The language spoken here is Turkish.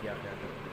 provocate son